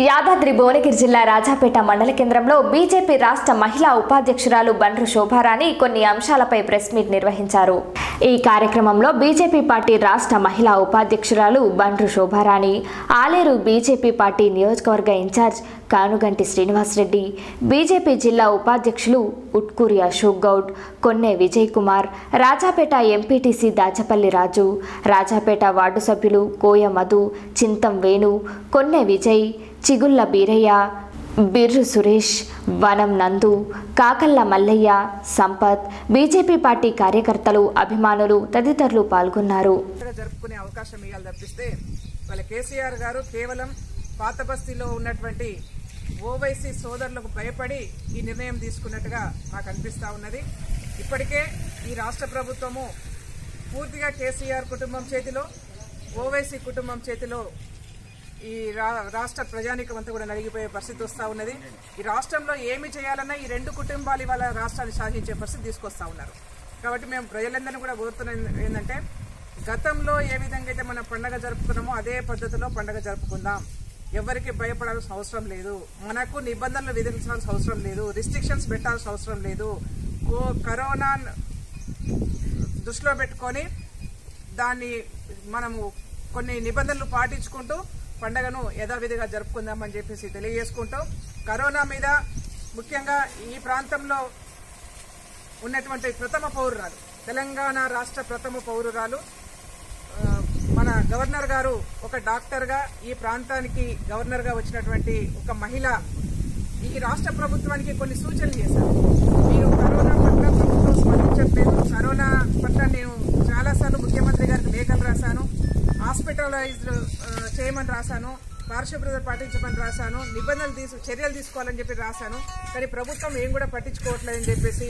యాదాద్రి భువనగిరి జిల్లా రాజాపేట మండల కేంద్రంలో బీజేపీ రాష్ట్ర మహిళా ఉపాధ్యక్షురాలు బండ్రు శోభారాణి కొన్ని అంశాలపై ప్రెస్ మీట్ నిర్వహించారు. ఈ కార్యక్రమంలో బీజేపీ పార్టీ రాష్ట్ర మహిళా ఉపాధ్యక్షురాలు బండ్రు శోభారాణి ఆలేరు బీజేపీ పార్టీ నియోజకవర్గ in charge Kanuganti Srinivas Reddy BJP జిల్లా ఉపాధ్యక్షులు ఉట్కూరి అశోక్ గౌడ్ కొన్నే విజయ్ కుమార్ రాజాపేట ఎంపీటీసీ దాచపల్లి రాజు రాజాపేట వార్డు సభ్యులు కోయ మధు చింతం వేణు కొన్నె విజయ్ చిగుళ్ళ బీరయ్య బిర్రు సురేష్ వనం నందు కాకల్ల మల్లయ్య సంపత్ బీజేపీ పార్టీ కార్యకర్తలు అభిమానులు తదితరులు పాల్గొన్నారు. జరుపుకునే అవకాశం ఇవ్వాలి తప్పిస్తే వాళ్ళ కేసీఆర్ గారు కేవలం పాత బస్తీలో ఉన్నటువంటి ఓవైసీ సోదరులకు భయపడి ఈ నిర్ణయం తీసుకున్నట్టుగా నాకు అనిపిస్తా ఉన్నది. ఇప్పటికే ఈ రాష్ట్ర ప్రభుత్వము పూర్తిగా కేసీఆర్ కుటుంబం చేతిలో ఓవైసీ కుటుంబం చేతిలో ఈ రా- రాష్ట్ర ప్రజానికం అంతా కూడా నలిగిపోయే పరిస్థితి వస్తూ ఉన్నది. ఈ రాష్ట్రంలో ఏమి చేయాలన్నా ఈ రెండు కుటుంబాలు ఇవాళ రాష్ట్రాన్ని సాధించే పరిస్థితి తీసుకొస్తా ఉన్నారు. కాబట్టి మేము ప్రజలందరినీ కూడా కోరుతున్న ఏంటంటే గతంలో ఏ విధంగా అయితే మనం పండగ జరుపుకున్నామో అదే పద్ధతిలో పండగ జరుపుకుందాం. ఎవరికి భయపడాల్సిన అవసరం లేదు. మనకు నిబంధనలు విధించాల్సిన అవసరం లేదు. రిస్ట్రిక్షన్స్ పెట్టాల్సిన అవసరం లేదు. కో- కరోనా దృష్టిలో పెట్టుకొని దాన్ని మనము కొన్ని నిబంధనలు పాటించుకుంటూ పండగను యథావిధిగా జరుపుకుందామని చెప్పేసి తెలియజేసుకుంటూ. కరోనా మీద ముఖ్యంగా ఈ ప్రాంతంలో ఉన్నటువంటి ప్రథమ పౌరురాలు తెలంగాణ రాష్ట్ర ప్రథమ పౌరురాలు మన గవర్నర్ గారు ఒక డాక్టర్గా ఈ ప్రాంతానికి గవర్నర్గా వచ్చినటువంటి ఒక మహిళ ఈ రాష్ట్ర ప్రభుత్వానికి కొన్ని సూచనలు చేశారు. మీరు కరోనా పట్ల ప్రభుత్వం స్పందించట్లేదు. కరోనా పట్ల నేను చాలాసార్లు ముఖ్యమంత్రి గారికి లేఖలు రాశాను. హాస్పిటలైజ్డ్ పాటించమని రాశాను పారిశుభ్రత పాటించమని రాశాను నిబంధనలు తీసు చర్యలు తీసుకోవాలని చెప్పి రాశాను. కానీ ప్రభుత్వం ఏం కూడా పట్టించుకోవట్లేదని చెప్పేసి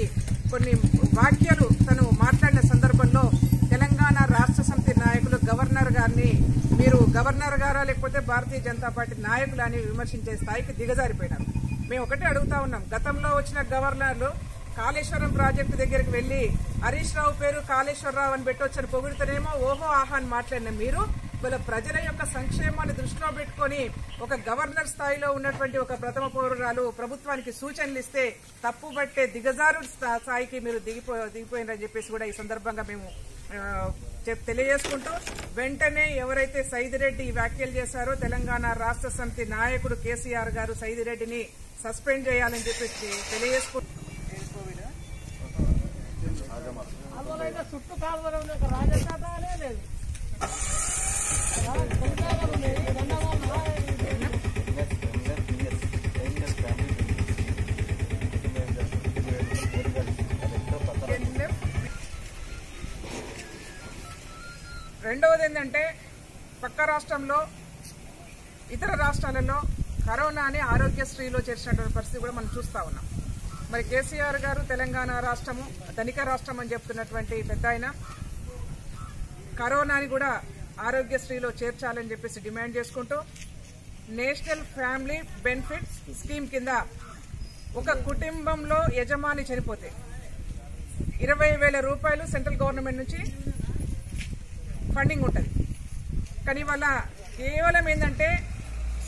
కొన్ని వాక్యాలు తను మాట్లాడిన సందర్భంలో తెలంగాణ రాష్ట్ర సమితి నాయకులు గవర్నర్ గారిని మీరు గవర్నర్ గారా లేకపోతే భారతీయ జనతా పార్టీ నాయకులు అని విమర్శించే స్థాయికి దిగజారిపోయినారు. మేము ఒకటే అడుగుతా ఉన్నాం. గతంలో వచ్చిన గవర్నర్లు కాళేశ్వరం ప్రాజెక్టు దగ్గరికి వెళ్ళి హరీష్ రావు పేరు కాళేశ్వరరావు అని పెట్టొచ్చని పొగుడుతనేమో ఓహో ఆహా అని మాట్లాడిన మీరు వీళ్ళ ప్రజల యొక్క సంక్షేమాన్ని దృష్టిలో పెట్టుకొని ఒక గవర్నర్ స్థాయిలో ఉన్నటువంటి ఒక ప్రథమ పౌరురాలు ప్రభుత్వానికి సూచనలు ఇస్తే తప్పు పట్టే దిగజారు స్థాయికి మీరు దిగిపో దిగిపోయినని చెప్పేసి కూడా ఈ సందర్భంగా మేము చెప్- తెలియజేసుకుంటూ వెంటనే ఎవరైతే సైదిరెడ్డి ఈ వ్యాఖ్యలు చేశారో తెలంగాణ రాష్ట్ర సమితి నాయకుడు కేసీఆర్ గారు సైదిరెడ్డిని సస్పెండ్ చేయాలని చెప్పేసి తెలియజేసుకుంటూ చుట్టూ కాలువలో ఒక లేదు. రెండవది ఏంటంటే పక్క రాష్ట్రంలో ఇతర రాష్ట్రాలలో కరోనాని ఆరోగ్యశ్రీలో చేర్చినటువంటి పరిస్థితి కూడా మనం చూస్తా ఉన్నాం. మరి కేసీఆర్ గారు తెలంగాణ రాష్ట్రము ధనిక రాష్ట్రం అని చెప్తున్నటువంటి పెద్ద ఆయన కరోనాని కూడా ఆరోగ్యశ్రీలో చేర్చాలని చెప్పేసి డిమాండ్ చేసుకుంటూ నేషనల్ ఫ్యామిలీ బెనిఫిట్స్ స్కీమ్ కింద ఒక కుటుంబంలో యజమాని చనిపోతే ఇరవై వేల రూపాయలు సెంట్రల్ గవర్నమెంట్ నుంచి ఫండింగ్ ఉంటుంది. కానీ వల్ల కేవలం ఏంటంటే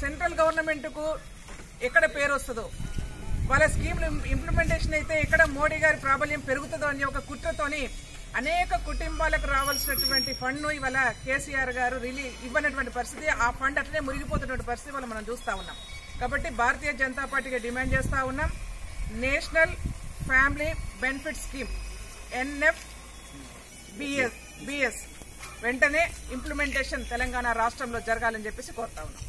సెంట్రల్ గవర్నమెంట్కు ఎక్కడ పేరు వస్తుందో వాళ్ళ స్కీమ్లు ఇంప్లిమెంటేషన్ అయితే ఎక్కడ మోడీ గారి ప్రాబల్యం పెరుగుతుందో అనే ఒక కుట్రతోని అనేక కుటుంబాలకు రావాల్సినటువంటి ఫండ్ను ఇవాళ కేసీఆర్ గారు రిలీ ఇవ్వనటువంటి పరిస్థితి ఆ ఫండ్ అట్లనే మురిగిపోతున్నటువంటి పరిస్థితి వల్ల మనం చూస్తూ ఉన్నాం. కాబట్టి భారతీయ జనతా పార్టీగా డిమాండ్ చేస్తూ ఉన్నాం. National family benefit scheme NF BS BS వెంటనే ఇంప్లిమెంటేషన్ తెలంగాణ రాష్ట్రంలో జరగాలని చెప్పేసి కోరుతా ఉన్నాం.